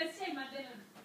Let's say Madeleine.